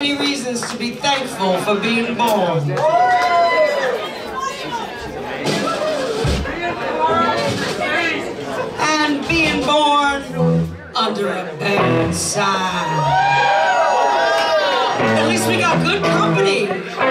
Many reasons to be thankful for being born. And being born under a bad sign. At least we got good company.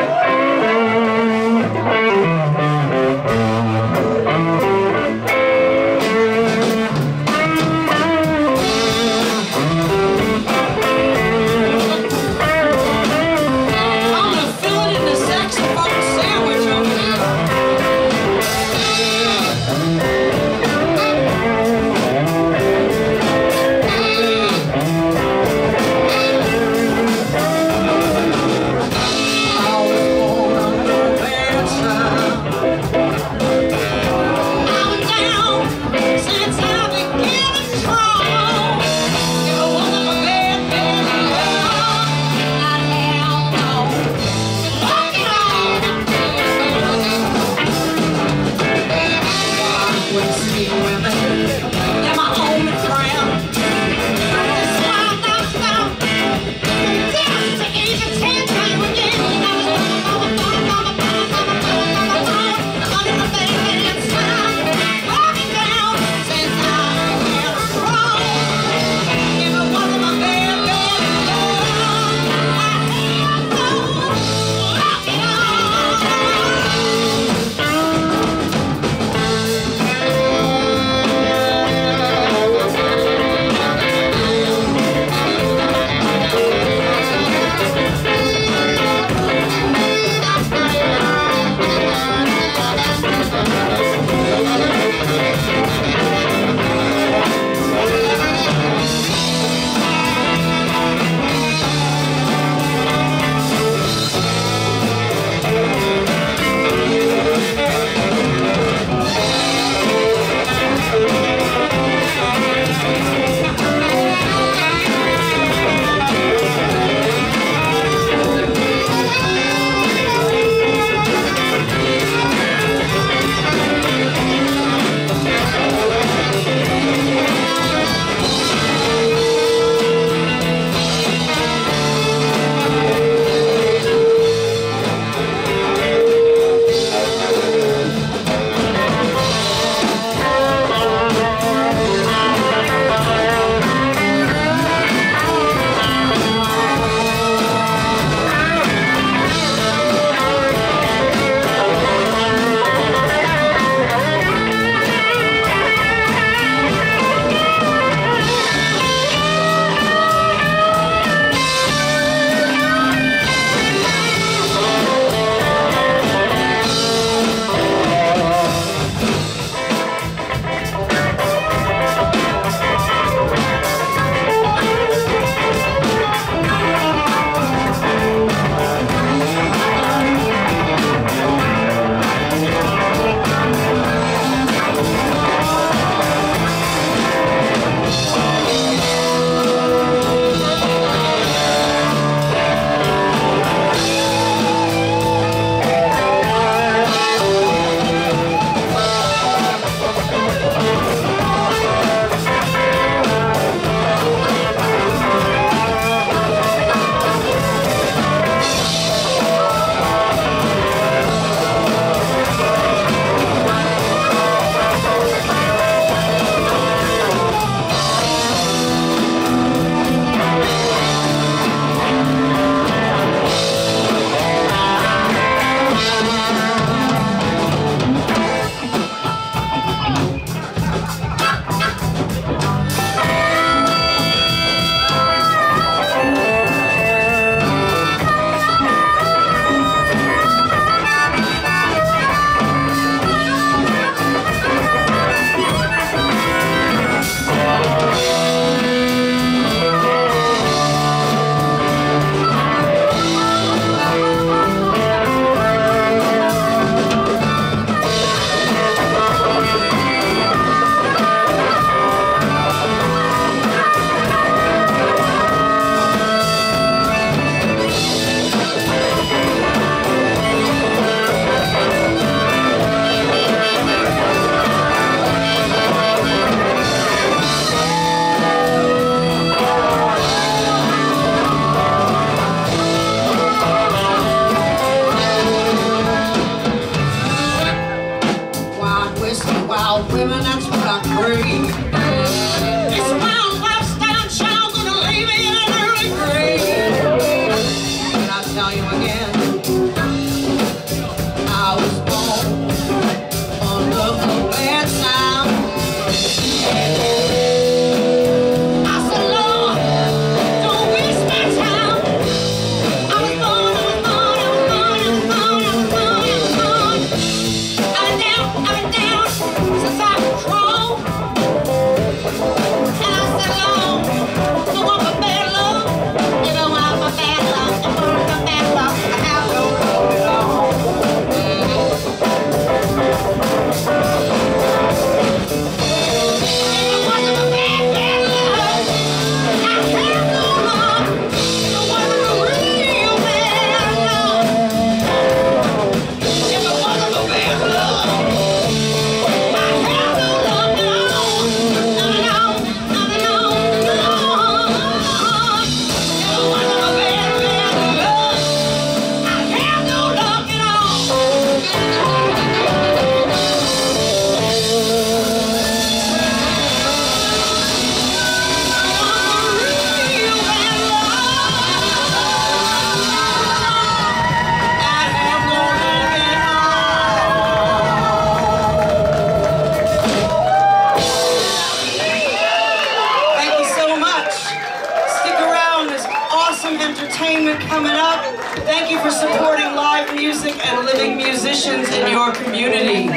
Entertainment coming up. Thank you for supporting live music and living musicians in your community.